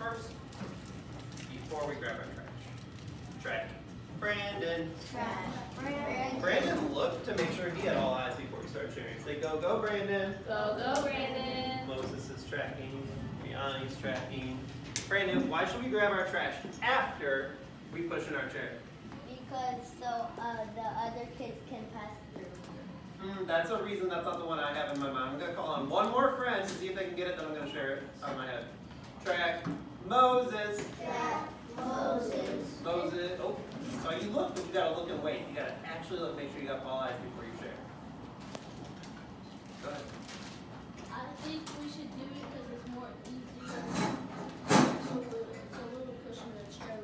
first before we grab our trash. Track. Brandon. Trash. Brandon. Brandon looked to make sure he had all eyes before he started sharing. Say go, go, Brandon. Go, go, Brandon. Moses is tracking. Brianna's tracking. Brandon, why should we grab our trash after we push in our chair? Because so uh, the other kids can pass through. Mm, that's a reason that's not the one I have in my mind. I'm going to call on one more friend to see if they can get it, then I'm going to share it on my head. Track. Moses. Moses. Moses. Oh, so you look, but you got to look and wait. You got to actually look, make sure you got all eyes before you share. Go ahead. I think we should do it because it's more easier. It's a little, it's a little push in the chair.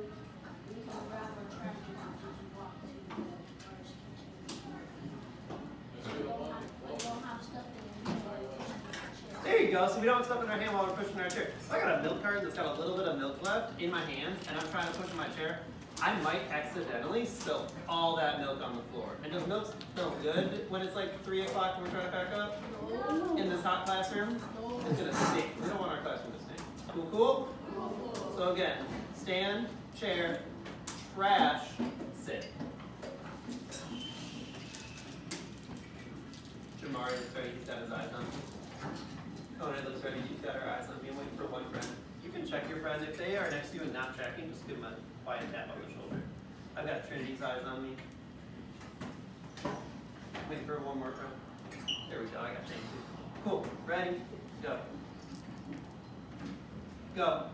We can grab our trash and just walk to the garbage kitchen. So we don't have, we don't have stuff in the go. So we don't have stuff in our hand while we're pushing our chair. So I got a milk carton that's got a little bit of milk left in my hands, and I'm trying to push my chair. I might accidentally spill all that milk on the floor. And does milk smell good when it's like 3 o'clock and we're trying to pack up? In this hot classroom? It's gonna stink. We don't want our classroom to stink. Cool, cool? So again, stand, chair, trash, sit. Jamari looks ready, he's got his eyes on me. Conan looks ready, he's got her eyes on me. I'm waiting for one friend. You can check your friend. If they are next to you and not tracking, just give them a quiet tap on the shoulder. I've got Trinity's eyes on me. Waiting for one more friend. There we go, I got too. Cool, ready, go. Go.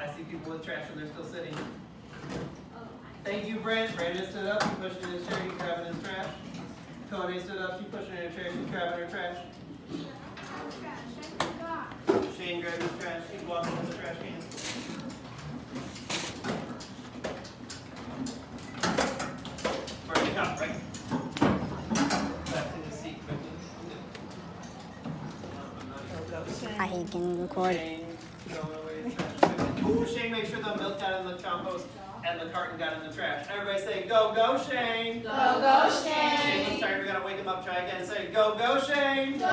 I see people with trash and they're still sitting. Thank you, Brent. Brandon stood up, he pushed in his chair, he's grabbing his trash. Coney stood up, she pushing in her chair, she's grabbing her trash. Shane grabbed his trash, he's walking to the trash can. Bring it up, right? Back to the seat quickly. No, I'm not even- can record. Shane, throwing away his trash. Ooh, Shane, make sure the milk got in the compost and the carton got in the trash. Everybody say, go, go, Shane. Go, go, Shane Shane. was tired, we gotta wake him up, try again. Say, go, go, Shane. Go,